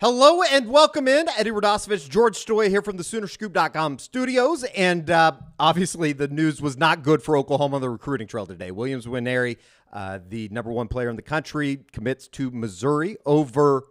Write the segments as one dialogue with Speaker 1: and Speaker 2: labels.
Speaker 1: Hello and welcome in. Eddie Radosevich, George Stoia here from the Soonerscoop.com studios. And uh, obviously, the news was not good for Oklahoma on the recruiting trail today. Williams Nwaneri, uh, the number one player in the country, commits to Missouri over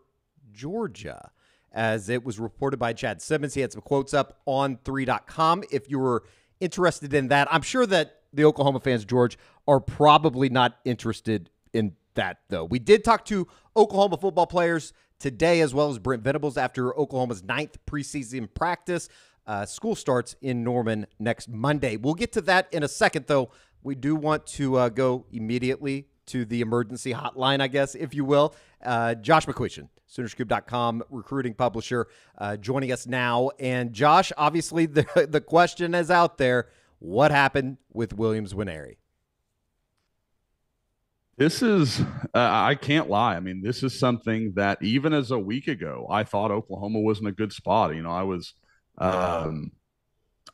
Speaker 1: Georgia. As it was reported by Chad Simmons, he had some quotes up on 3.com. If you were interested in that, I'm sure that the Oklahoma fans, George, are probably not interested in that, though. We did talk to Oklahoma football players today, as well as Brent Venables after Oklahoma's ninth preseason practice. Uh, school starts in Norman next Monday. We'll get to that in a second, though. We do want to uh, go immediately to the emergency hotline, I guess, if you will. Uh, Josh McCuistion, Soonerscoop.com recruiting publisher, uh, joining us now. And Josh, obviously, the, the question is out there what happened with Williams Nwaneri?
Speaker 2: This is, uh, I can't lie. I mean, this is something that even as a week ago, I thought Oklahoma wasn't a good spot. You know, I was, um,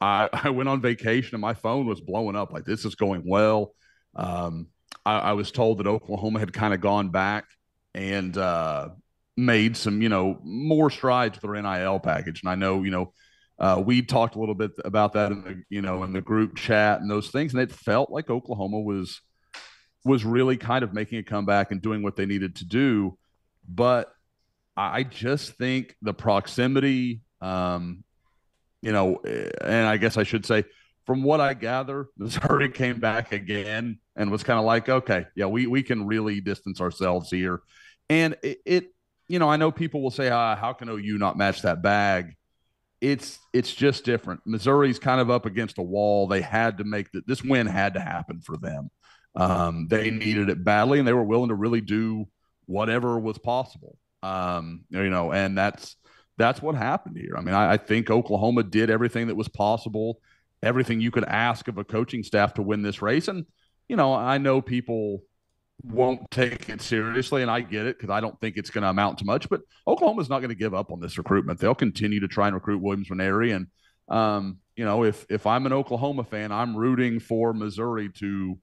Speaker 2: I, I went on vacation and my phone was blowing up like this is going well. Um, I, I was told that Oklahoma had kind of gone back and uh, made some, you know, more strides with their NIL package. And I know, you know, uh, we talked a little bit about that in the, you know, in the group chat and those things, and it felt like Oklahoma was – was really kind of making a comeback and doing what they needed to do. But I just think the proximity, um, you know, and I guess I should say, from what I gather, Missouri came back again and was kind of like, okay, yeah, we we can really distance ourselves here. And it, it you know, I know people will say, ah, how can OU not match that bag? It's it's just different. Missouri's kind of up against a wall. They had to make that. This win had to happen for them. Um, they needed it badly, and they were willing to really do whatever was possible. Um, you know, and that's that's what happened here. I mean, I, I, think Oklahoma did everything that was possible, everything you could ask of a coaching staff to win this race. And you know, I know people won't take it seriously, and I get it because I don't think it's going to amount to much. But Oklahoma's not going to give up on this recruitment. They'll continue to try and recruit Williams Nwaneri. And um, you know, if if I'm an Oklahoma fan, I'm rooting for Missouri to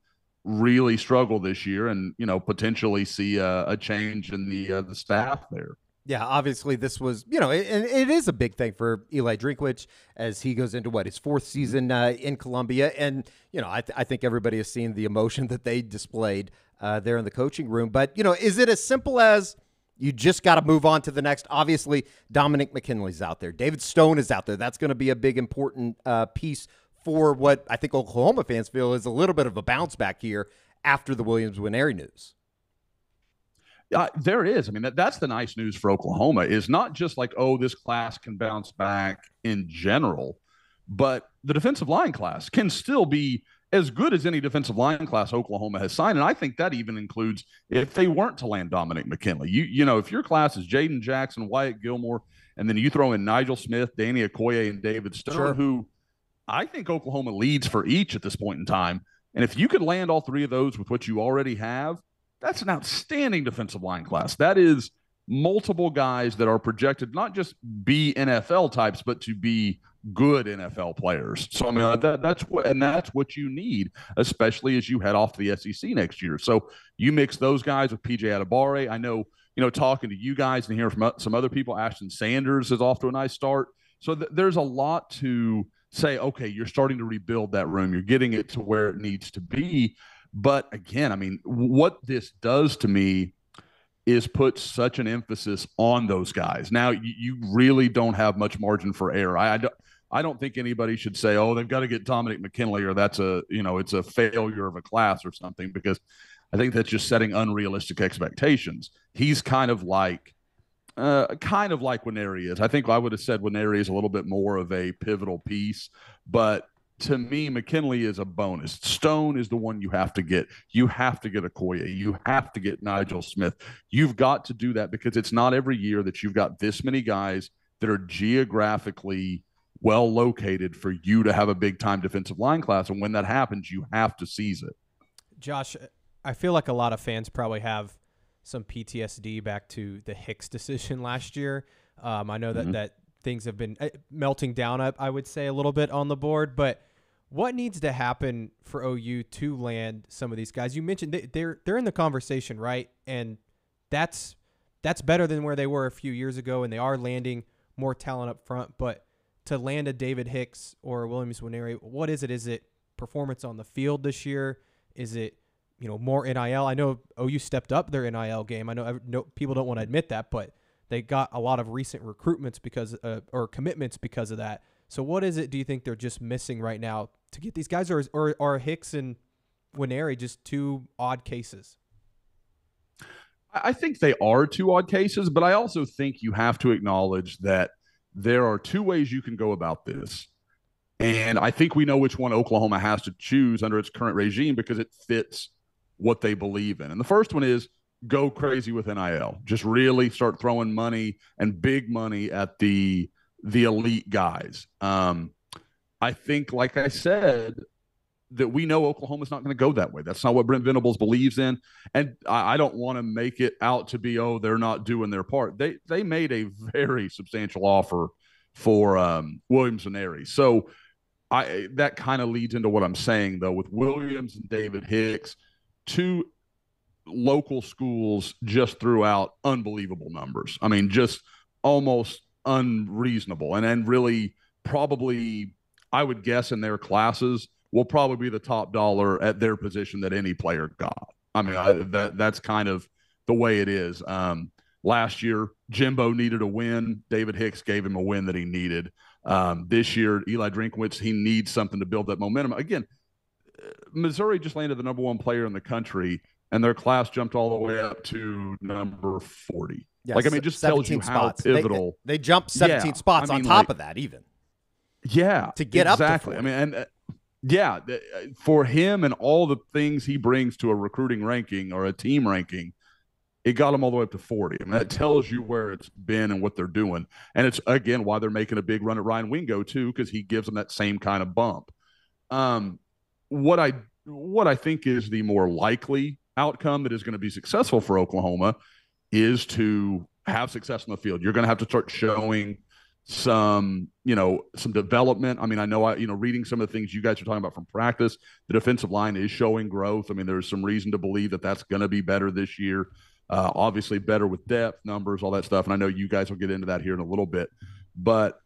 Speaker 2: really struggle this year and you know potentially see a, a change in the uh, the staff there
Speaker 1: yeah, obviously this was, you know, it, it is a big thing for Eli Drinkwitz as he goes into what his fourth season uh, in Columbia, and you know, I, th- I, think everybody has seen the emotion that they displayed uh, there in the coaching room. But you know, is it as simple as you just got to move on to the next? Obviously, Dominic McKinley's out there, David Stone is out there. That's going to be a big important uh, piece for what I think Oklahoma fans feel is a little bit of a bounce back here after the Williams Nwaneri news.
Speaker 2: Uh, there is. I mean, that, that's the nice news for Oklahoma is not just like, oh, this class can bounce back in general, but the defensive line class can still be as good as any defensive line class Oklahoma has signed. And I think that even includes if they weren't to land Dominic McKinley. You, you know, if your class is Jaden Jackson, Wyatt Gilmore, and then you throw in Nigel Smith, Danny Okoye, and David Stone, sure. who – I think Oklahoma leads for each at this point in time. And if you could land all three of those with what you already have, that's an outstanding defensive line class. That is multiple guys that are projected not just be NFL types, but to be good NFL players. So I mean uh, that, that's what and that's what you need, especially as you head off to the SEC next year. So you mix those guys with PJ Adebawore. I know you know talking to you guys and hearing from some other people. Ashton Sanders is off to a nice start. So th- there's a lot to say, okay, you're starting to rebuild that room, you're getting it to where it needs to be. But again, I mean, what this does to me is put such an emphasis on those guys. Now, you, really don't have much margin for error. I, I, don't, I don't think anybody should say, oh, they've got to get Dominic McKinley or that's a, you know, it's a failure of a class or something, because I think that's just setting unrealistic expectations. He's kind of like, uh, kind of like Nwaneri is. I think I would have said Nwaneri is a little bit more of a pivotal piece, but to me, McKinley is a bonus. Stone is the one you have to get. You have to get Okoye. You have to get Nigel Smith. You've got to do that because it's not every year that you've got this many guys that are geographically well located for you to have a big time defensive line class. And when that happens, you have to seize it.
Speaker 3: Josh, I feel like a lot of fans probably have some PTSD back to the Hicks decision last year. Um, I know that mm-hmm. that things have been uh, melting down. I, I would say a little bit on the board, but what needs to happen for OU to land some of these guys? You mentioned they, they're they're in the conversation, right? And that's that's better than where they were a few years ago, and they are landing more talent up front. But to land a David Hicks or Williams Nwaneri, what is it? Is it performance on the field this year? Is it you know more NIL? I know OU stepped up their NIL game. I know, no, people don't want to admit that, but they got a lot of recent recruitments because uh, or commitments because of that. So what is it? Do you think they're just missing right now to get these guys, or or are Hicks and Nwaneri just two odd cases?
Speaker 2: I think they are two odd cases, but I also think you have to acknowledge that there are two ways you can go about this. And I think we know which one Oklahoma has to choose under its current regime because it fits what they believe in. And the first one is go crazy with NIL. Just really start throwing money and big money at the the elite guys. Um, I think, like I said, that we know Oklahoma's not going to go that way. That's not what Brent Venables believes in, and I, I don't want to make it out to be oh they're not doing their part. They they made a very substantial offer for um, Williams Nwaneri, so I that kind of leads into what I'm saying though with Williams and David Hicks, two local schools just threw out unbelievable numbers. I mean, just almost unreasonable, and and really probably I would guess in their classes will probably be the top dollar at their position that any player got. I mean, I, that that's kind of the way it is. Um, last year, Jimbo needed a win. David Hicks gave him a win that he needed. Um, this year, Eli Drinkwitz, he needs something to build that momentum. Again, Missouri just landed the number one player in the country, and their class jumped all the way up to number 40. Yes, like, I mean, just tells you
Speaker 1: spots.
Speaker 2: how pivotal.
Speaker 1: They, they, they jumped 17 yeah, spots I mean, on top like, of that, even.
Speaker 2: Yeah.
Speaker 1: To get
Speaker 2: exactly.
Speaker 1: up
Speaker 2: I mean, and uh, yeah, uh, for him and all the things he brings to a recruiting ranking or a team ranking, it got him all the way up to 40. I mean, that tells you where it's been and what they're doing. And it's, again, why they're making a big run at Ryan Wingo, too, because he gives them that same kind of bump. Um, what I what I think is the more likely outcome that is going to be successful for Oklahoma is to have success in the field. You're going to have to start showing – some, you know, some development. I mean, I know I, you know, reading some of the things you guys are talking about from practice, the defensive line is showing growth. I mean, there's some reason to believe that that's going to be better this year. Uh, obviously, better with depth, numbers, all that stuff. And I know you guys will get into that here in a little bit, but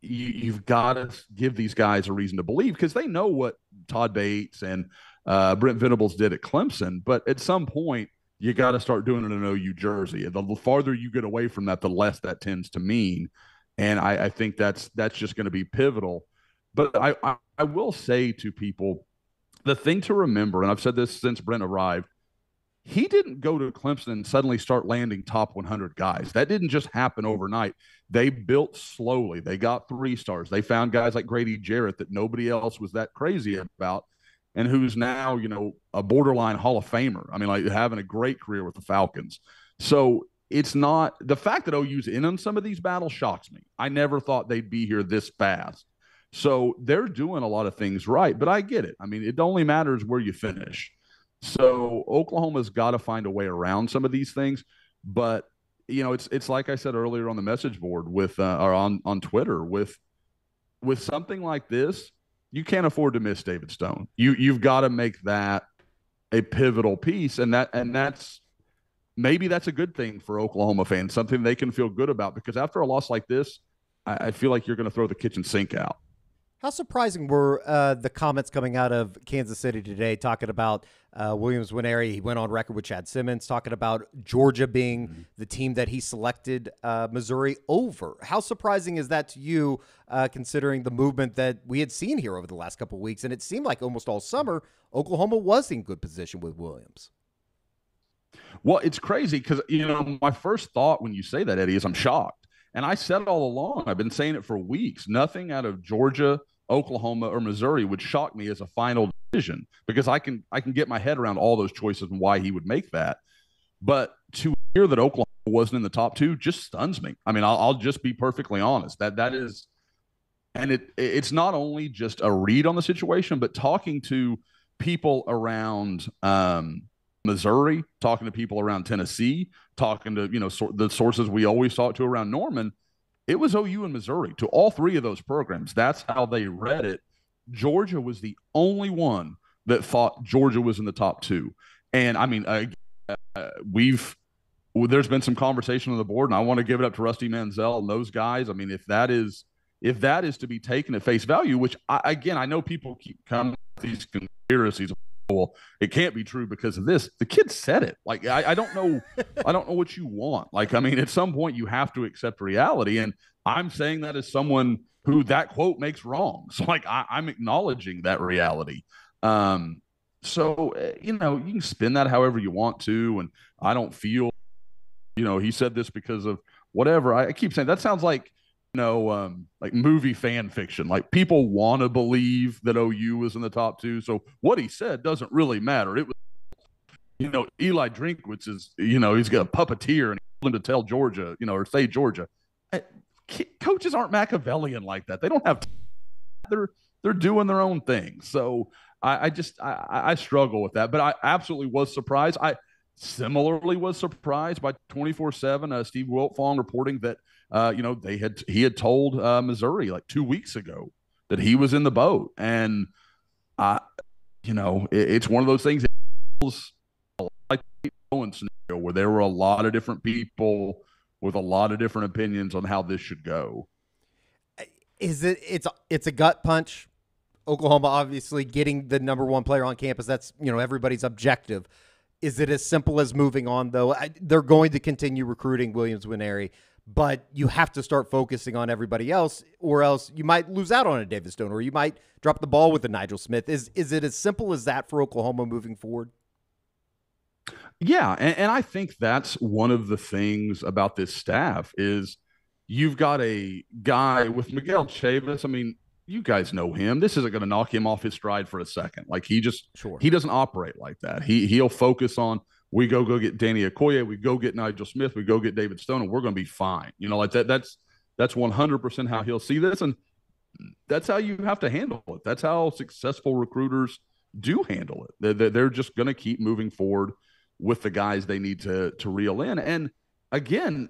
Speaker 2: you, have got to give these guys a reason to believe because they know what Todd Bates and uh, Brent Venables did at Clemson. But at some point, you got to start doing it in OU jersey. The farther you get away from that, the less that tends to mean and I, I think that's that's just going to be pivotal. But I, I, I will say to people, the thing to remember, and I've said this since Brent arrived, he didn't go to Clemson and suddenly start landing top 100 guys. That didn't just happen overnight. They built slowly. They got three stars. They found guys like Grady Jarrett that nobody else was that crazy about, and who's now you know a borderline Hall of Famer. I mean, like having a great career with the Falcons. So it's not the fact that OU's in on some of these battles shocks me. I never thought they'd be here this fast. So they're doing a lot of things right, but I get it. I mean, it only matters where you finish. So Oklahoma's got to find a way around some of these things, but you know, it's it's like I said earlier on the message board with uh, or on on Twitter with with something like this, you can't afford to miss David Stone. You you've got to make that a pivotal piece, and that and that's maybe that's a good thing for Oklahoma fans, something they can feel good about because after a loss like this, I, I feel like you're going to throw the kitchen sink out.
Speaker 1: How surprising were uh, the comments coming out of Kansas City today talking about uh, Williams Nwaneri? He went on record with Chad Simmons talking about Georgia being mm-hmm. the team that he selected uh, Missouri over. How surprising is that to you, uh, considering the movement that we had seen here over the last couple of weeks? And it seemed like almost all summer, Oklahoma was in good position with Williams.
Speaker 2: Well, it's crazy because you know my first thought when you say that, Eddie, is I'm shocked, and I said all along. I've been saying it for weeks. Nothing out of Georgia, Oklahoma, or Missouri would shock me as a final decision because I can I can get my head around all those choices and why he would make that. But to hear that Oklahoma wasn't in the top two just stuns me. I mean, I'll, I'll just be perfectly honest. That that is, and it it's not only just a read on the situation, but talking to people around um, Missouri, talking to people around Tennessee, talking to you know so, the sources we always talk to around Norman. It was OU and Missouri to all three of those programs. That's how they read it. Georgia was the only one that thought Georgia was in the top two, and I mean, uh, we've there's been some conversation on the board, and I want to give it up to Rusty Mansell and those guys. I mean, if that is if that is to be taken at face value, which I, again I know people keep coming with these conspiracies. Well, it can't be true because of this. The kid said it. Like I, I don't know, I don't know what you want. Like I mean, at some point you have to accept reality, and I'm saying that as someone who that quote makes wrong. So like I, I'm acknowledging that reality. Um, so eh, you know you can spin that however you want to, and I don't feel, you know, he said this because of whatever. I, I keep saying that sounds like know, um, like movie fan fiction. Like people want to believe that OU was in the top two. So what he said doesn't really matter. It was, you know, Eli Drinkwitz is, you know, he's got a puppeteer and told him to tell Georgia, you know, or say Georgia. Coaches aren't Machiavellian like that. They don't have. They're they're doing their own thing. So I, I just I, I struggle with that. But I absolutely was surprised. I similarly was surprised by 24 uh, 7 Steve Wiltfong reporting that uh, you know, they had he had told uh, Missouri like two weeks ago that he was in the boat, and I, you know, it, it's one of those things. Like where there were a lot of different people with a lot of different opinions on how this should go.
Speaker 1: Is it? It's it's a gut punch. Oklahoma obviously getting the number one player on campus. That's you know everybody's objective. Is it as simple as moving on though? I, they're going to continue recruiting Williams Nwaneri, but you have to start focusing on everybody else, or else you might lose out on a David Stone, or you might drop the ball with a Nigel Smith. Is is it as simple as that for Oklahoma moving forward?
Speaker 2: Yeah, and, and I think that's one of the things about this staff is you've got a guy with Miguel Chavis. I mean, you guys know him. This isn't going to knock him off his stride for a second. Like he just sure. he doesn't operate like that. He he'll focus on we go go get Danny Okoye, we go get Nigel Smith, we go get David Stone, and we're going to be fine. You know, like that. That's that's one hundred percent how he'll see this, and that's how you have to handle it. That's how successful recruiters do handle it. They're, they're just going to keep moving forward with the guys they need to to reel in. And again,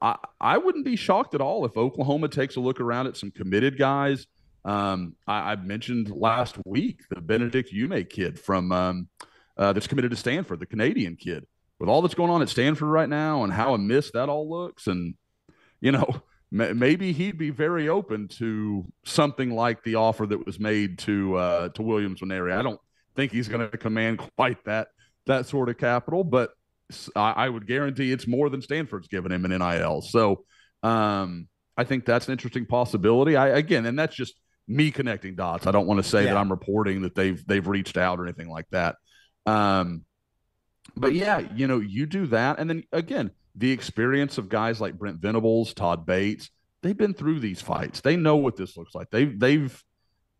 Speaker 2: I I wouldn't be shocked at all if Oklahoma takes a look around at some committed guys. Um, I, I mentioned last week the Benedict Umeh kid from. Um, uh, that's committed to Stanford, the Canadian kid. With all that's going on at Stanford right now and how amiss that all looks, and you know, maybe he'd be very open to something like the offer that was made to uh, to Williams Nwaneri. I don't think he's going to command quite that that sort of capital, but I, I, would guarantee it's more than Stanford's given him an NIL. So um, I think that's an interesting possibility. I again, and that's just me connecting dots. I don't want to say yeah. that I'm reporting that they've they've reached out or anything like that. Um, but yeah, you know, you do that, and then again, the experience of guys like Brent Venables, Todd Bates, they've been through these fights. They know what this looks like. They've they've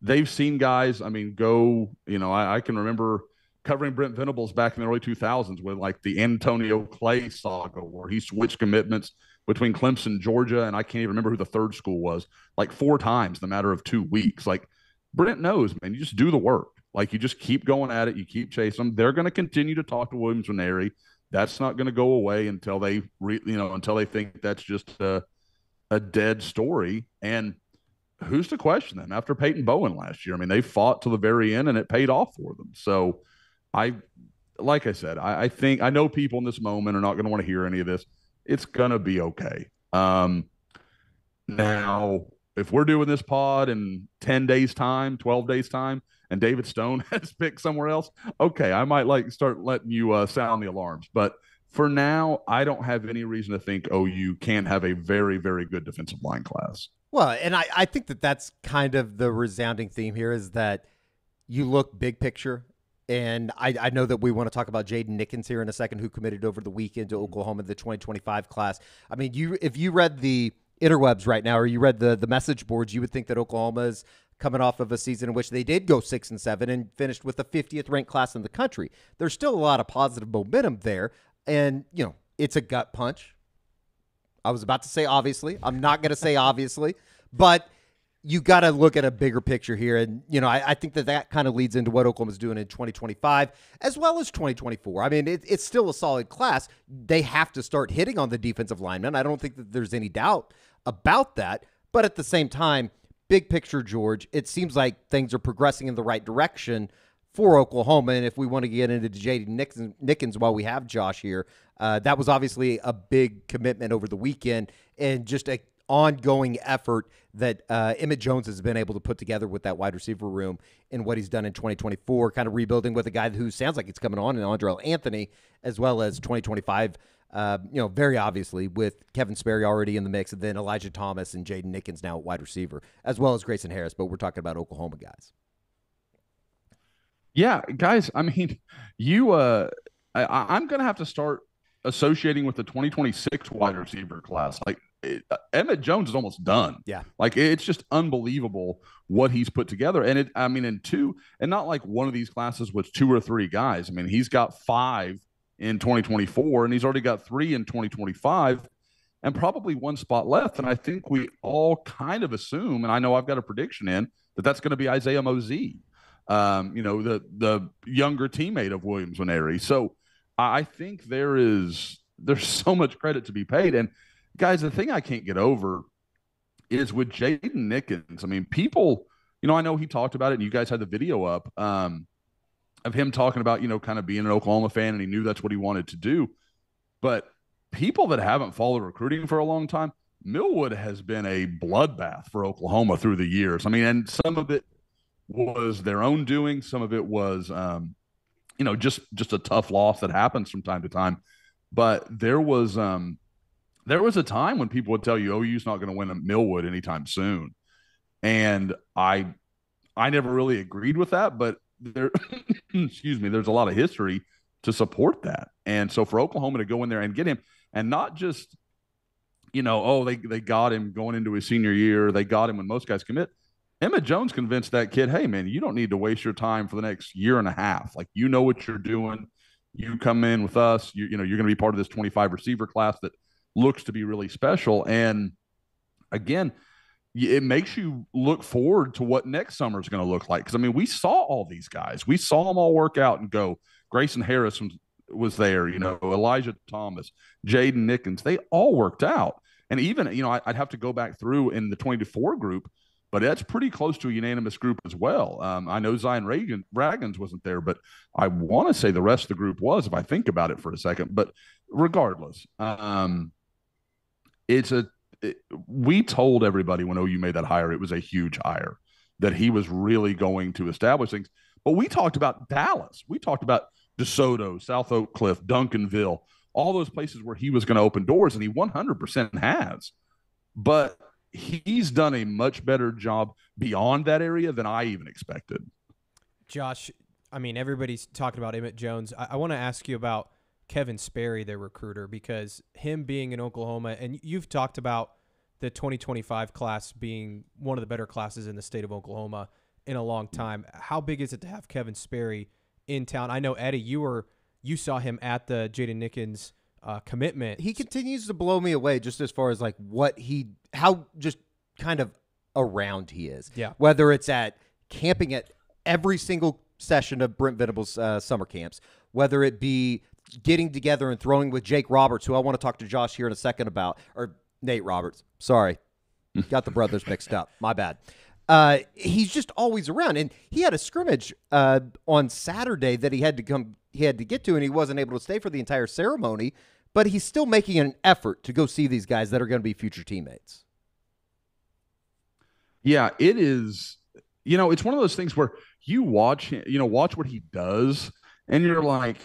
Speaker 2: they've seen guys. I mean, go. You know, I, I can remember covering Brent Venables back in the early 2000s with like the Antonio Clay saga, where he switched commitments between Clemson, Georgia, and I can't even remember who the third school was, like four times in the matter of two weeks. Like Brent knows, man, you just do the work. Like you just keep going at it, you keep chasing them. They're going to continue to talk to Williams Nwaneri. That's not going to go away until they, re, you know, until they think that's just a, a dead story. And who's to question them after Peyton Bowen last year? I mean, they fought to the very end and it paid off for them. So I, like I said, I, I think I know people in this moment are not going to want to hear any of this. It's going to be okay. Um, now, if we're doing this pod in 10 days time, 12 days time, and David Stone has picked somewhere else, okay, I might like start letting you uh, sound the alarms. But for now, I don't have any reason to think OU can't have a very, very good defensive line class.
Speaker 1: Well, and I, I think that that's kind of the resounding theme here is that you look big picture. And I, I know that we want to talk about Jaden Nickens here in a second, who committed over the weekend to mm-hmm. Oklahoma, the 2025 class. I mean, you if you read the interwebs right now, or you read the the message boards, you would think that Oklahoma's coming off of a season in which they did go six and seven and finished with the 50th ranked class in the country. There's still a lot of positive momentum there. And, you know, it's a gut punch. I was about to say obviously. I'm not going to say obviously, but you got to look at a bigger picture here. And, you know, I, I think that that kind of leads into what Oklahoma's doing in 2025 as well as 2024. I mean, it, it's still a solid class. They have to start hitting on the defensive linemen. I don't think that there's any doubt about that. But at the same time, big picture, George, it seems like things are progressing in the right direction for Oklahoma. And if we want to get into J.D. Nickens while we have Josh here, uh, that was obviously a big commitment over the weekend and just a ongoing effort that uh, Emmett Jones has been able to put together with that wide receiver room and what he's done in 2024, kind of rebuilding with a guy who sounds like he's coming on in Andrel Anthony, as well as 2025. Uh, you know, very obviously with Kevin Sperry already in the mix, and then Elijah Thomas and Jaden Nickens now at wide receiver, as well as Grayson Harris. But we're talking about Oklahoma guys.
Speaker 2: Yeah, guys. I mean, you. Uh, I, I'm going to have to start associating with the 2026 wide receiver class. Like it, uh, Emmett Jones is almost done.
Speaker 1: Yeah.
Speaker 2: Like it's just unbelievable what he's put together. And it, I mean, in two, and not like one of these classes was two or three guys. I mean, he's got five in 2024 and he's already got three in 2025 and probably one spot left. And I think we all kind of assume, and I know I've got a prediction in that that's going to be Isaiah Mozee, um, you know, the, the younger teammate of Williams Nwaneri. So I think there is, there's so much credit to be paid. And, guys, the thing I can't get over is with Jaden Nickens. I mean, people, you know, I know he talked about it, and you guys had the video up um, of him talking about, you know, kind of being an Oklahoma fan, and he knew that's what he wanted to do. But people that haven't followed recruiting for a long time, Millwood has been a bloodbath for Oklahoma through the years. I mean, and some of it was their own doing, some of it was, um, you know, just just a tough loss that happens from time to time. But there was, um, there was a time when people would tell you oh, OU's not going to win at Millwood anytime soon. And I I never really agreed with that, but there excuse me, there's a lot of history to support that. And so for Oklahoma to go in there and get him and not just you know, oh, they they got him going into his senior year, they got him when most guys commit. Emmett Jones convinced that kid, hey man, you don't need to waste your time for the next year and a half. Like you know what you're doing. You come in with us, you, you know, you're going to be part of this 25 receiver class that looks to be really special. And again, it makes you look forward to what next summer is going to look like. Because I mean, we saw all these guys, we saw them all work out and go. Grayson Harris was there, you know, Elijah Thomas, Jaden Nickens, they all worked out. And even, you know, I'd have to go back through in the 24 group, but that's pretty close to a unanimous group as well. Um, I know Zion Reagan, Ragans wasn't there, but I want to say the rest of the group was, if I think about it for a second. But regardless, um, it's a it, we told everybody when OU made that hire it was a huge hire that he was really going to establish things. But we talked about Dallas. We talked about DeSoto, South Oak Cliff, Duncanville, all those places where he was going to open doors, and he 100% has. But he's done a much better job beyond that area than I even expected.
Speaker 3: Josh, I mean, everybody's talking about Emmett Jones. I, I want to ask you about Kevin Sperry, their recruiter, because him being in Oklahoma, and you've talked about the 2025 class being one of the better classes in the state of Oklahoma in a long time. How big is it to have Kevin Sperry in town? I know Eddie, you were you saw him at the Jaden Nickens uh, commitment.
Speaker 1: He continues to blow me away just as far as like what he how just kind of around he is.
Speaker 3: Yeah.
Speaker 1: Whether it's at camping at every single session of Brent Venables uh, summer camps, whether it be getting together and throwing with Jake Roberts, who I want to talk to Josh here in a second about, or Nate Roberts. Sorry, got the brothers mixed up. My bad. Uh, he's just always around, and he had a scrimmage uh, on Saturday that he had to come, he had to get to, and he wasn't able to stay for the entire ceremony. But he's still making an effort to go see these guys that are going to be future teammates.
Speaker 2: Yeah, it is. You know, it's one of those things where you watch, you know, watch what he does, and you're like,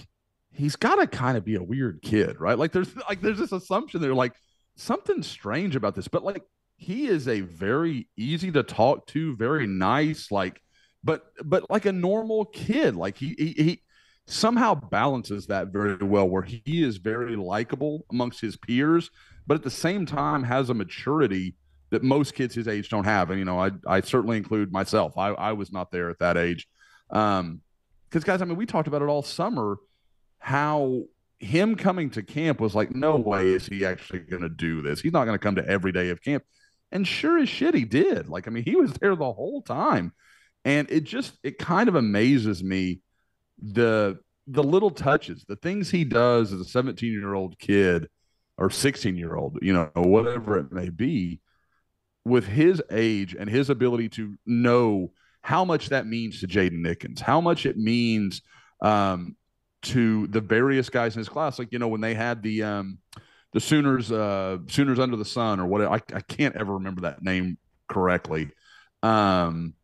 Speaker 2: he's got to kind of be a weird kid, right? Like there's like there's this assumption there, like something strange about this, but like he is a very easy to talk to, very nice, like but but like a normal kid. Like he he, he somehow balances that very well, where he is very likable amongst his peers, but at the same time has a maturity that most kids his age don't have. And you know, I I certainly include myself. I I was not there at that age. Um, because guys, I mean, we talked about it all summer how him coming to camp was like, no way is he actually going to do this. He's not going to come to every day of camp. And sure as shit, he did. Like, I mean, he was there the whole time. And it just, it kind of amazes me the, the little touches, the things he does as a 17 year old kid or 16 year old, you know, whatever it may be, with his age and his ability to know how much that means to Jaden Nickens, how much it means um, to the various guys in his class. Like you know when they had the um, the Sooners uh, Sooners under the sun or whatever. I, I can't ever remember that name correctly. Um,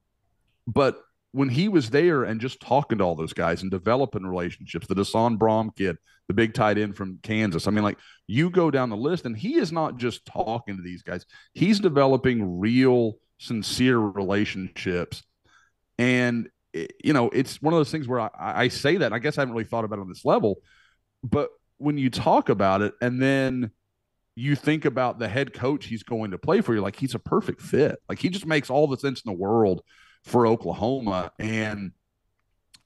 Speaker 2: but when he was there and just talking to all those guys and developing relationships, the Dasan Brom kid, the big tight end from Kansas. I mean, like you go down the list, and he is not just talking to these guys; he's developing real, sincere relationships. And you know, it's one of those things where I, I say that. I guess I haven't really thought about it on this level, but when you talk about it, and then you think about the head coach he's going to play for, you're like, he's a perfect fit. Like he just makes all the sense in the world for Oklahoma. And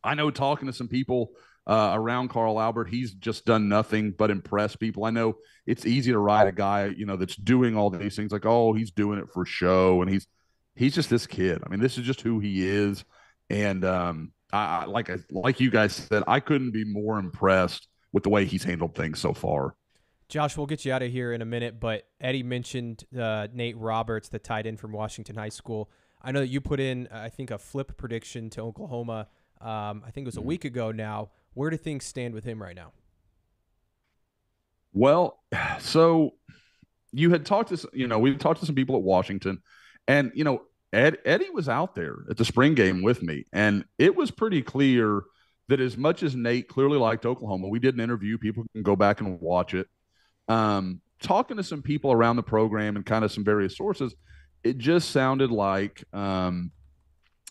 Speaker 2: I know talking to some people uh, around Carl Albert, he's just done nothing but impress people. I know it's easy to ride a guy, you know, that's doing all these things like, oh, he's doing it for show, and he's he's just this kid. I mean, this is just who he is. And um, I, I, like I, like you guys said, I couldn't be more impressed with the way he's handled things so far.
Speaker 3: Josh, we'll get you out of here in a minute, but Eddie mentioned uh, Nate Roberts, the tight end from Washington High School. I know that you put in, I think, a flip prediction to Oklahoma. Um, I think it was a mm-hmm. week ago now. Where do things stand with him right now?
Speaker 2: Well, so you had talked to, you know, we've talked to some people at Washington, and you know, Ed, Eddie was out there at the spring game with me, and it was pretty clear that as much as Nate clearly liked Oklahoma, we did an interview. People can go back and watch it um, talking to some people around the program and kind of some various sources, it just sounded like um,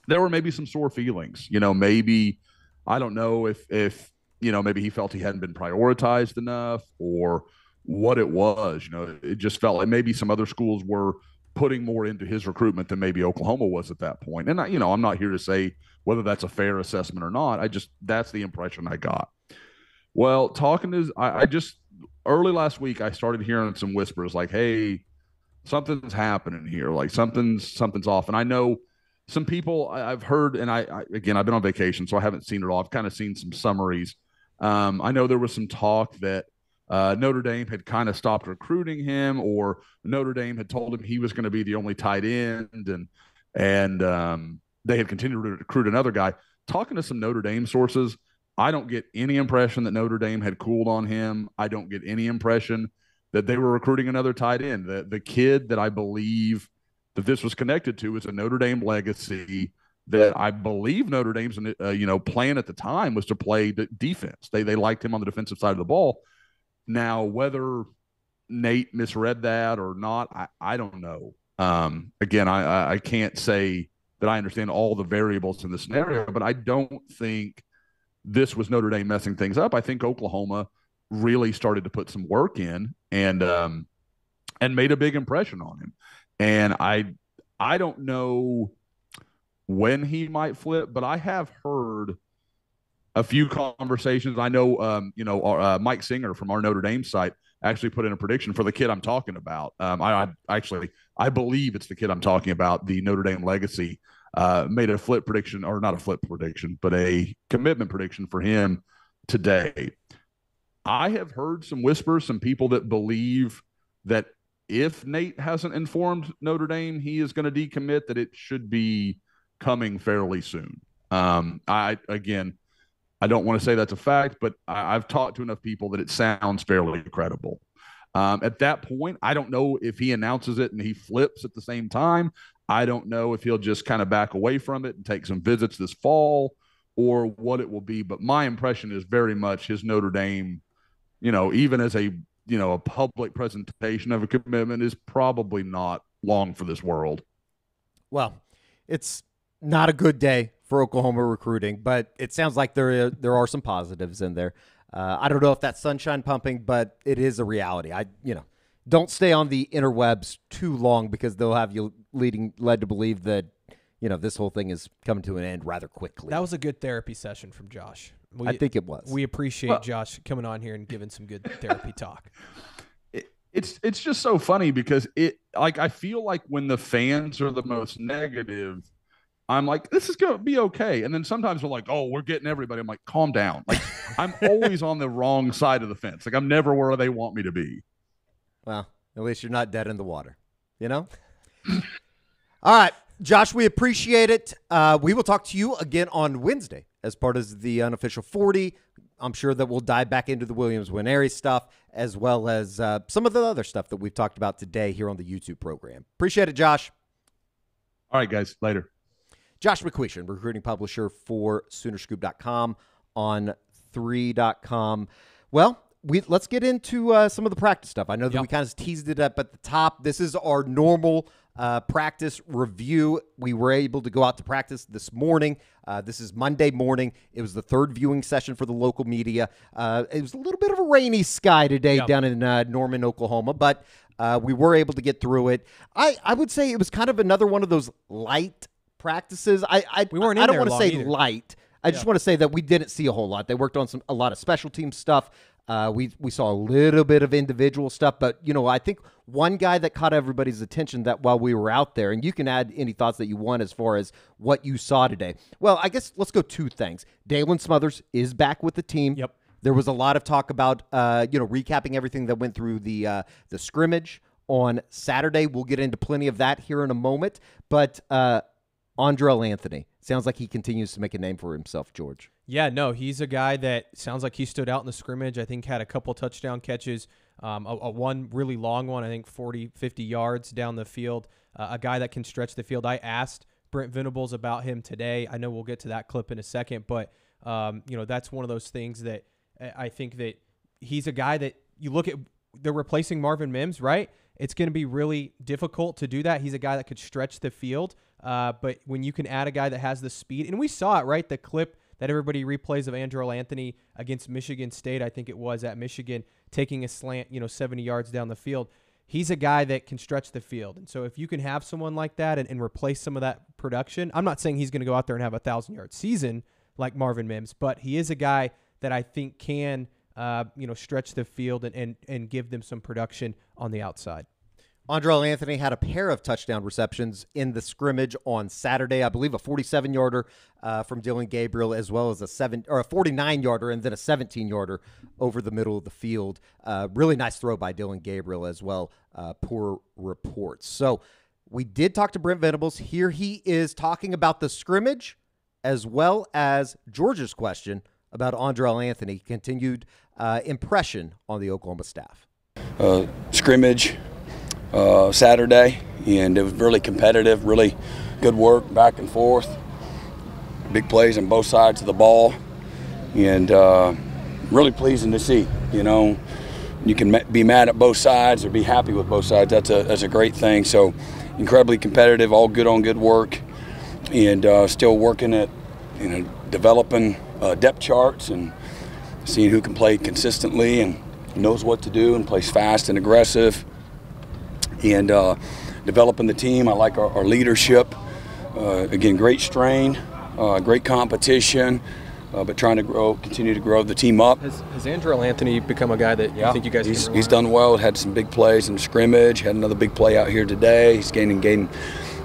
Speaker 2: there were maybe some sore feelings. You know, maybe I don't know if if you know maybe he felt he hadn't been prioritized enough or what it was. You know, it just felt like maybe some other schools were putting more into his recruitment than maybe Oklahoma was at that point. And I, you know, I'm not here to say whether that's a fair assessment or not. I just that's the impression I got. Well, talking to I, I just early last week, I started hearing some whispers like, "Hey, something's happening here. Like something's something's off." And I know some people I've heard, and I, I again, I've been on vacation, so I haven't seen it all. I've kind of seen some summaries. Um, I know there was some talk that uh, Notre Dame had kind of stopped recruiting him, or Notre Dame had told him he was going to be the only tight end, and and um, they had continued to recruit another guy. Talking to some Notre Dame sources, I don't get any impression that Notre Dame had cooled on him. I don't get any impression that they were recruiting another tight end. The the kid that I believe that this was connected to is a Notre Dame legacy that I believe Notre Dame's uh, you know plan at the time was to play defense. They they liked him on the defensive side of the ball. Now whether Nate misread that or not, I, I don't know. Um, again, I I can't say that I understand all the variables in the scenario, but I don't think this was Notre Dame messing things up. I think Oklahoma really started to put some work in and um, and made a big impression on him. And I I don't know when he might flip, but I have heard a few conversations. I know, um, you know, uh, Mike Singer from our Notre Dame site actually put in a prediction for the kid I'm talking about. Um, I, I, actually, I believe it's the kid I'm talking about, the Notre Dame legacy uh, made a flip prediction, or not a flip prediction, but a commitment prediction for him today. I have heard some whispers, some people that believe that if Nate hasn't informed Notre Dame he is going to decommit, that it should be coming fairly soon. Um, I again, I don't want to say that's a fact, but I, have talked to enough people that it sounds fairly credible. Um, at that point, I don't know if he announces it and he flips at the same time. I don't know if he'll just kind of back away from it and take some visits this fall or what it will be. But my impression is very much his Notre Dame, you know, even as a you know a public presentation of a commitment is probably not long for this world.
Speaker 1: Well, it's not a good day for Oklahoma recruiting, but it sounds like there there are some positives in there. Uh, I don't know if that's sunshine pumping, but it is a reality. I you know don't stay on the interwebs too long because they'll have you leading led to believe that you know this whole thing is coming to an end rather quickly.
Speaker 3: That was a good therapy session from Josh.
Speaker 1: We, I think it was.
Speaker 3: We appreciate well, Josh coming on here and giving some good therapy talk.
Speaker 2: It, it's it's just so funny because it like I feel like when the fans are the most negative, I'm like this is gonna be okay, and then sometimes we're like, oh, we're getting everybody. I'm like, calm down. Like I'm always on the wrong side of the fence. Like I'm never where they want me to be.
Speaker 1: Well, at least you're not dead in the water, you know? All right. Josh, we appreciate it. Uh, we will talk to you again on Wednesday as part of the unofficial 40. I'm sure that we'll dive back into the Williams Nwaneri stuff as well as uh, some of the other stuff that we've talked about today here on the YouTube program. Appreciate it, Josh.
Speaker 2: All right, guys. Later.
Speaker 1: Josh McCuistion, recruiting publisher for Soonerscoop.com on 3.com. Well, we let's get into uh, some of the practice stuff. I know that
Speaker 3: Yep.
Speaker 1: we kind of teased it up at the top. This is our normal uh, practice review. We were able to go out to practice this morning. Uh, this is Monday morning. It was the third viewing session for the local media. Uh, it was a little bit of a rainy sky today
Speaker 3: Yep.
Speaker 1: down in uh, Norman, Oklahoma, but uh, we were able to get through it. I, I would say it was kind of another one of those light practices. I I,
Speaker 3: We weren't
Speaker 1: I
Speaker 3: in
Speaker 1: don't want to say
Speaker 3: either.
Speaker 1: light. I just want to say that we didn't see a whole lot. They worked on some a lot of special team stuff. Uh, we we saw a little bit of individual stuff, but you know, I think one guy that caught everybody's attention that while we were out there, and you can add any thoughts that you want as far as what you saw today. Well, I guess let's go two things. Dalen Smothers is back with the team.
Speaker 3: Yep.
Speaker 1: There was a lot of talk about, uh, you know, recapping everything that went through the uh, the scrimmage on Saturday. We'll get into plenty of that here in a moment. But uh, Andrel Anthony sounds like he continues to make a name for himself. George.
Speaker 3: Yeah, no, he's a guy that sounds like he stood out in the scrimmage. I think had a couple touchdown catches, um, a, a one really long one, I think 40, 50 yards down the field. Uh, a guy that can stretch the field. I asked Brent Venables about him today. I know we'll get to that clip in a second, but um, you know that's one of those things that I I think that he's a guy that you look at. They're replacing Marvin Mims, right? It's going to be really difficult to do that. He's a guy that could stretch the field, uh, but when you can add a guy that has the speed, and we saw it, right? The clip that everybody replays of Andrel Anthony against Michigan State, I think it was at Michigan, taking a slant, you know, 70 yards down the field. He's a guy that can stretch the field. And so if you can have someone like that and, and replace some of that production, I'm not saying he's going to go out there and have a thousand yard season like Marvin Mims, but he is a guy that I think can, uh, you know, stretch the field and, and, and give them some production on the outside.
Speaker 1: Andrel Anthony had a pair of touchdown receptions in the scrimmage on Saturday. I believe a 47 yarder uh, from Dillon Gabriel, as well as a seven or a 49 yarder, and then a 17 yarder over the middle of the field. Uh, really nice throw by Dillon Gabriel as well. Uh, poor reports. So we did talk to Brent Venables. Here he is talking about the scrimmage, as well as George's question about Andrel Anthony continued uh, impression on the Oklahoma staff.
Speaker 4: uh, scrimmage uh, Saturday, and it was really competitive, really good work back and forth. Big plays on both sides of the ball, and uh, really pleasing to see. You know, you can be mad at both sides or be happy with both sides. That's a that's a great thing. So, incredibly competitive, all good on good work, and uh, still working at you know developing uh, depth charts and seeing who can play consistently and knows what to do and plays fast and aggressive and uh, developing the team. I like our, our leadership. Uh, again, great strain, uh, great competition, uh, but trying to grow, continue to grow the team up.
Speaker 5: Has, has Andrel Anthony become a guy that you think you guys
Speaker 4: he's, he's done well. Had some big plays in the scrimmage. Had another big play out here today. He's gaining gaining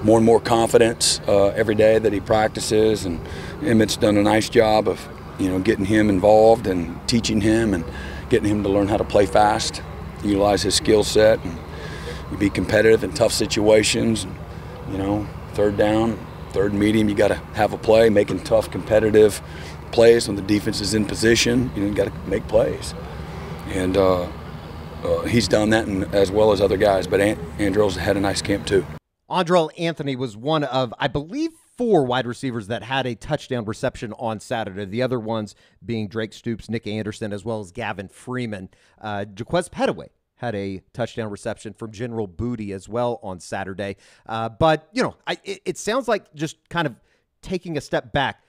Speaker 4: more and more confidence uh, every day that he practices, and Emmett's done a nice job of you know getting him involved and teaching him and getting him to learn how to play fast, utilize his skill set, and be competitive in tough situations. You know, third down, third medium, you got to have a play, making tough, competitive plays when the defense is in position. You know, you got to make plays, and uh, uh, he's done that, and, as well as other guys. But An- Andrew's had a nice camp too.
Speaker 1: Andrel Anthony was one of, I believe, four wide receivers that had a touchdown reception on Saturday. The other ones being Drake Stoops, Nick Anderson, as well as Gavin Freeman. Uh, Jaquaize Pettaway had a touchdown reception from General Booty as well on Saturday. Uh, but, you know, I, it, it sounds like just kind of taking a step back.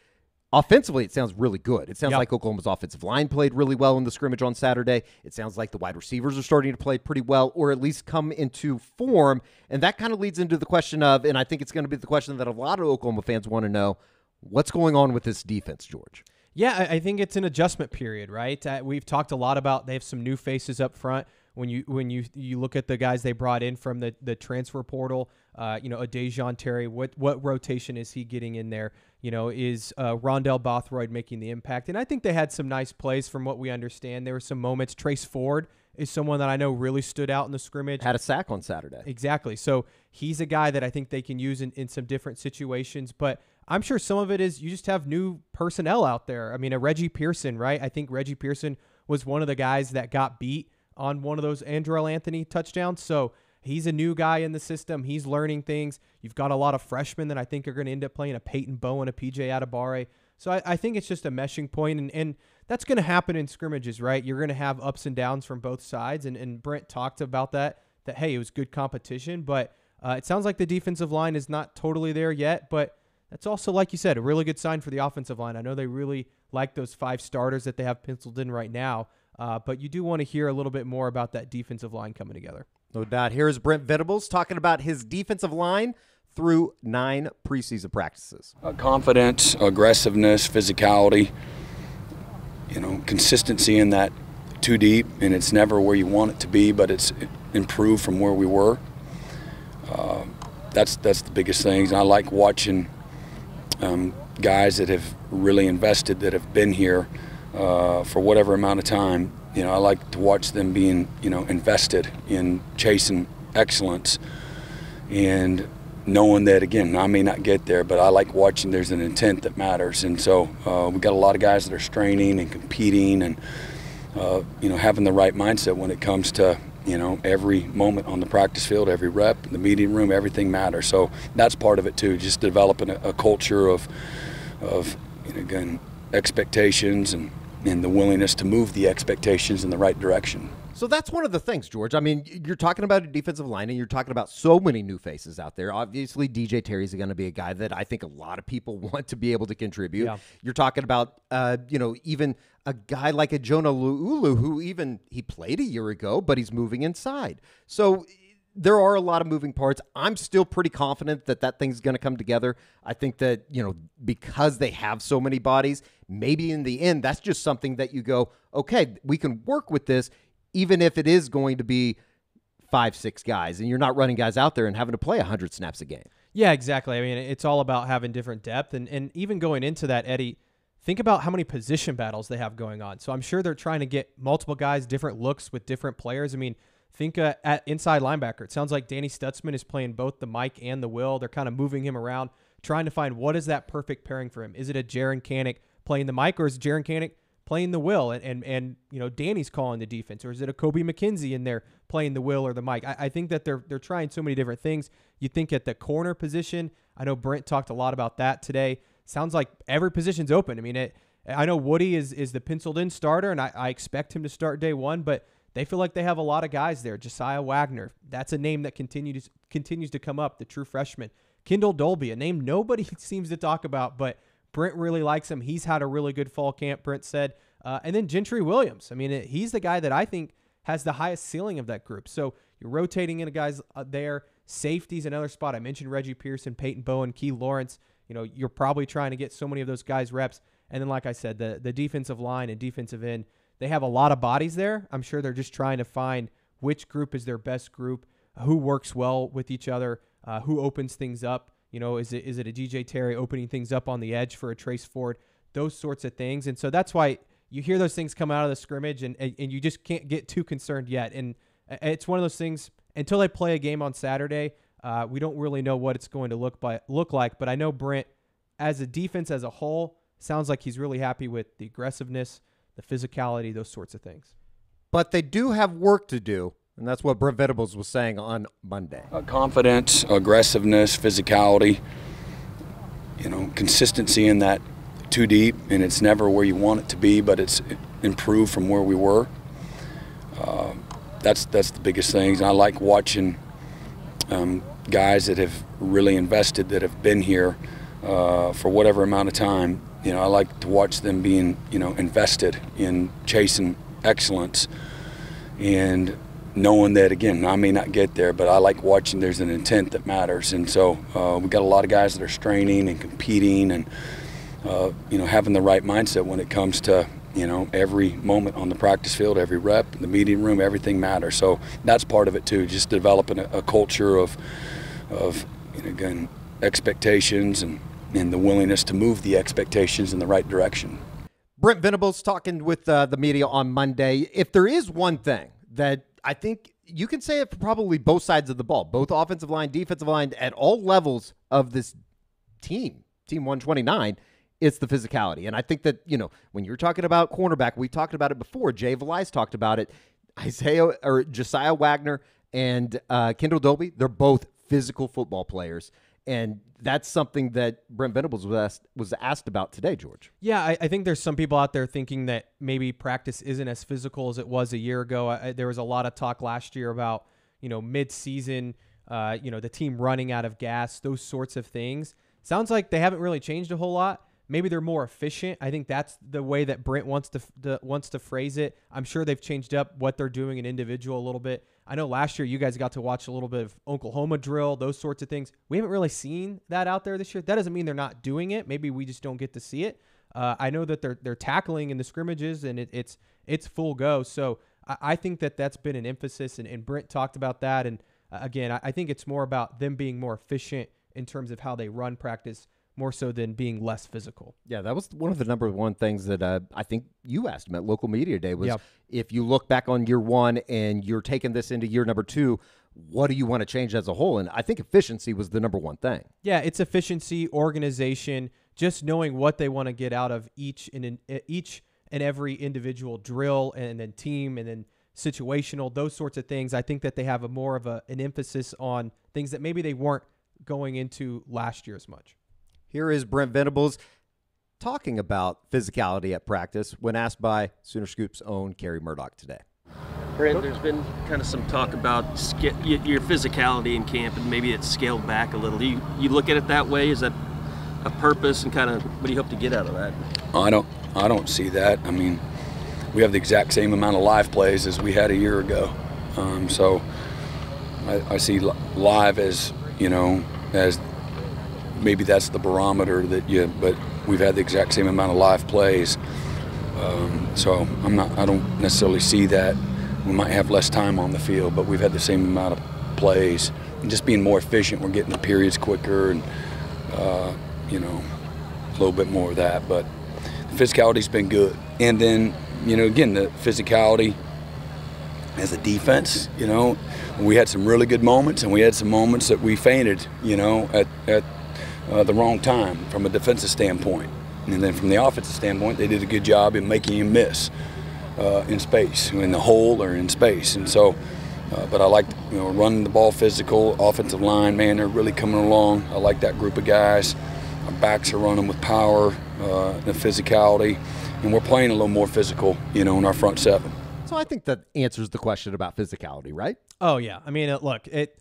Speaker 1: Offensively, it sounds really good. It sounds
Speaker 3: Yep.
Speaker 1: like Oklahoma's offensive line played really well in the scrimmage on Saturday. It sounds like the wide receivers are starting to play pretty well, or at least come into form. And that kind of leads into the question of, and I think it's going to be the question that a lot of Oklahoma fans want to know what's going on with this defense, George?
Speaker 3: Yeah, I, I think it's an adjustment period, right? Uh, we've talked a lot about they have some new faces up front. When you when you you look at the guys they brought in from the, the transfer portal, uh, you know, a Da'Jon Terry, what what rotation is he getting in there? You know, is uh, Rondell Bothroyd making the impact? And I think they had some nice plays from what we understand. There were some moments. Trace Ford is someone that I know really stood out in the scrimmage.
Speaker 1: Had a sack on Saturday.
Speaker 3: Exactly. So he's a guy that I think they can use in, in some different situations. But I'm sure some of it is you just have new personnel out there. I mean, a Reggie Pearson, right? I think Reggie Pearson was one of the guys that got beat on one of those Andrel Anthony touchdowns. So he's a new guy in the system. He's learning things. You've got a lot of freshmen that I think are going to end up playing a Peyton Bowen, a PJ Adebawore. So I, I think it's just a meshing point, and, and that's going to happen in scrimmages, right? You're going to have ups and downs from both sides, and, and Brent talked about that, that, hey, it was good competition, but uh, it sounds like the defensive line is not totally there yet, but that's also, like you said, a really good sign for the offensive line. I know they really like those five starters that they have penciled in right now, uh, but you do want to hear a little bit more about that defensive line coming together.
Speaker 1: No doubt. Here's Brent Venables talking about his defensive line through nine preseason practices.
Speaker 4: Uh, confidence, aggressiveness, physicality, you know, consistency in that too deep, and it's never where you want it to be, but it's improved from where we were. Uh, that's that's the biggest things. I like watching um, guys that have really invested, that have been here uh, for whatever amount of time. You know, I like to watch them being, you know, invested in chasing excellence and knowing that again i may not get there but i like watching there's an intent that matters and so uh, we got a lot of guys that are straining and competing and uh, you know having the right mindset when it comes to you know every moment on the practice field every rep the meeting room everything matters so that's part of it too just developing a, a culture of of you know, again expectations and and the willingness to move the expectations in the right direction
Speaker 1: so that's one of the things, George. I mean, you're talking about a defensive line, and you're talking about so many new faces out there. Obviously, DJ Terry's going to be a guy that I think a lot of people want to be able to contribute. Yeah. You're talking about, uh, you know, even a guy like a Jonah Laulu, who even he played a year ago, but he's moving inside. So there are a lot of moving parts. I'm still pretty confident that that thing's going to come together. I think that, you know, because they have so many bodies, maybe in the end, that's just something that you go, okay, we can work with this even if it is going to be five, six guys, and you're not running guys out there and having to play 100 snaps a game.
Speaker 3: Yeah, exactly. I mean, it's all about having different depth. And, and even going into that, Eddie, think about how many position battles they have going on. So I'm sure they're trying to get multiple guys different looks with different players. I mean, think uh, at inside linebacker. It sounds like Danny Stutsman is playing both the Mike and the Will. They're kind of moving him around, trying to find what is that perfect pairing for him. Is it a Jaren Kanak playing the Mike, or is Jaren Kanak playing the will and, and and you know Danny's calling the defense or is it a Kobie McKinzie in there playing the will or the Mike? I, I think that they're they're trying so many different things. You think at the corner position, I know Brent talked a lot about that today. Sounds like every position's open. I mean it I know Woody is is the penciled in starter and I, I expect him to start day one, but they feel like they have a lot of guys there. Josiah Wagner, that's a name that continues continues to come up, the true freshman. Kendel Dolby, a name nobody seems to talk about, but Brent really likes him. He's had a really good fall camp, Brent said. Uh, and then Gentry Williams. I mean, it, he's the guy that I think has the highest ceiling of that group. So you're rotating in a guys uh, there. Safety's another spot. I mentioned Reggie Pearson, Peyton Bowen, Key Lawrence. You know, you're probably trying to get so many of those guys reps. And then, like I said, the the defensive line and defensive end, they have a lot of bodies there. I'm sure they're just trying to find which group is their best group, who works well with each other, uh, who opens things up. You know, is it is it a DJ Terry opening things up on the edge for a Trace Ford? Those sorts of things. And so that's why you hear those things come out of the scrimmage and, and you just can't get too concerned yet. And it's one of those things until they play a game on Saturday, uh, we don't really know what it's going to look by look like. But I know Brent, as a defense as a whole, sounds like he's really happy with the aggressiveness, the physicality, those sorts of things.
Speaker 1: But they do have work to do and that's what Brent Venables was saying on Monday.
Speaker 4: Uh, confidence, aggressiveness, physicality, you know, consistency in that too deep, and it's never where you want it to be, but it's improved from where we were. Uh, that's that's the biggest things. I like watching um, guys that have really invested, that have been here uh, for whatever amount of time. You know, I like to watch them being, you know, invested in chasing excellence, and knowing that again I may not get there, but I like watching. There's an intent that matters, and so uh, we got a lot of guys that are straining and competing, and uh, you know having the right mindset when it comes to you know every moment on the practice field, every rep, the meeting room, everything matters. So that's part of it too, just developing a, a culture of of you know, again expectations and and the willingness to move the expectations in the right direction.
Speaker 1: Brent Venables talking with uh, the media on Monday. If there is one thing that I think you can say it for probably both sides of the ball, both offensive line, defensive line, at all levels of this team, Team 129. It's the physicality. And I think that, you know, when you're talking about cornerback, we talked about it before. Jay Valai talked about it. Isaiah or Josiah Wagner and uh, Kendel Dolby, they're both physical football players. And that's something that Brent Venables was asked, was asked about today, George.
Speaker 3: Yeah, I, I, think there's some people out there thinking that maybe practice isn't as physical as it was a year ago. I, there was a lot of talk last year about you know mid-season, uh, you know the team running out of gas, those sorts of things. Sounds like they haven't really changed a whole lot. Maybe they're more efficient. I think that's the way that Brent wants to, to wants to phrase it. I'm sure they've changed up what they're doing in individual a little bit. I know last year you guys got to watch a little bit of Oklahoma drill, those sorts of things. We haven't really seen that out there this year. That doesn't mean they're not doing it. Maybe we just don't get to see it. Uh, I know that they're they're tackling in the scrimmages and it, it's it's full go. So I, I, think that that's been an emphasis, and, and Brent talked about that. And uh, again, I, I think it's more about them being more efficient in terms of how they run practice more so than being less physical.
Speaker 1: Yeah, that was one of the number one things that uh, I think you asked him at local media day was yep. if you look back on year one and you're taking this into year number two, what do you want to change as a whole? And I think efficiency was the number one thing.
Speaker 3: Yeah, it's efficiency, organization, just knowing what they want to get out of each and each and every individual drill and then team and then situational, those sorts of things. I think that they have a more of a, an emphasis on things that maybe they weren't going into last year as much.
Speaker 1: Here is Brent Venables talking about physicality at practice when asked by Sooner Scoop's own Carey Murdock today.
Speaker 6: Brent, there's been kind of some talk about your physicality in camp, and maybe it's scaled back a little. Do you, you look at it that way? Is that a purpose, and kind of what do you hope to get out of that?
Speaker 4: I don't, I don't see that. I mean, we have the exact same amount of live plays as we had a year ago, um, so I, I see live as you know as maybe that's the barometer that you. But we've had the exact same amount of live plays, um, so I'm not. I don't necessarily see that. We might have less time on the field, but we've had the same amount of plays. And just being more efficient, we're getting the periods quicker, and uh, you know, a little bit more of that. But the physicality's been good, and then you know, again, the physicality as a defense. You know, we had some really good moments, and we had some moments that we fainted. You know, at, at uh, the wrong time from a defensive standpoint. And then from the offensive standpoint, they did a good job in making you miss uh, in space, in the hole or in space. And so, uh, but I like you know running the ball physical, offensive line, man, they're really coming along. I like that group of guys. Our backs are running with power uh, and physicality, and we're playing a little more physical, you know, in our front seven.
Speaker 1: So I think that answers the question about physicality, right?
Speaker 3: Oh yeah, I mean, look, it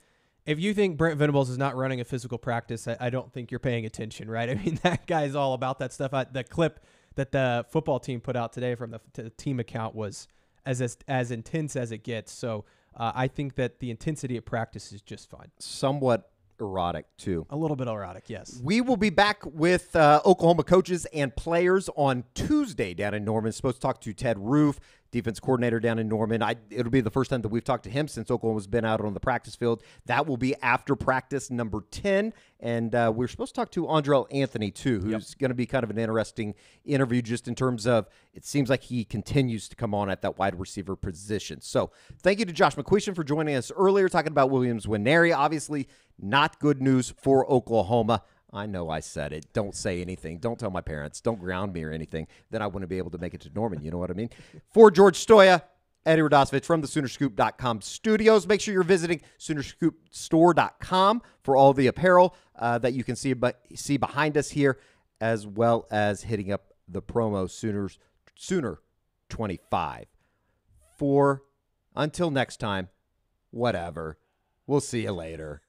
Speaker 3: if you think Brent Venables is not running a physical practice, I, I don't think you're paying attention, right? I mean, that guy's all about that stuff. I, the clip that the football team put out today from the, the team account was as as, as intense as it gets. So uh, I think that the intensity of practice is just fine.
Speaker 1: Somewhat erotic too.
Speaker 3: A little bit erotic, yes.
Speaker 1: We will be back with uh, Oklahoma coaches and players on Tuesday down in Norman. Supposed to talk to Ted Roof defense coordinator down in Norman. I, it'll be the first time that we've talked to him since Oklahoma's been out on the practice field. That will be after practice number 10. And uh, we're supposed to talk to Andrel Anthony, too, who's yep. going to be kind of an interesting interview just in terms of it seems like he continues to come on at that wide receiver position. So thank you to Josh McCuistion for joining us earlier, talking about Williams Nwaneri. Obviously, not good news for Oklahoma. I know I said it. Don't say anything. Don't tell my parents. Don't ground me or anything. Then I wouldn't be able to make it to Norman. You know what I mean? For George Stoia, Eddie Radosevich from the Soonerscoop.com studios. Make sure you're visiting Soonerscoopstore.com for all the apparel uh, that you can see, but see behind us here, as well as hitting up the promo Sooners Sooner 25. For until next time, whatever. We'll see you later.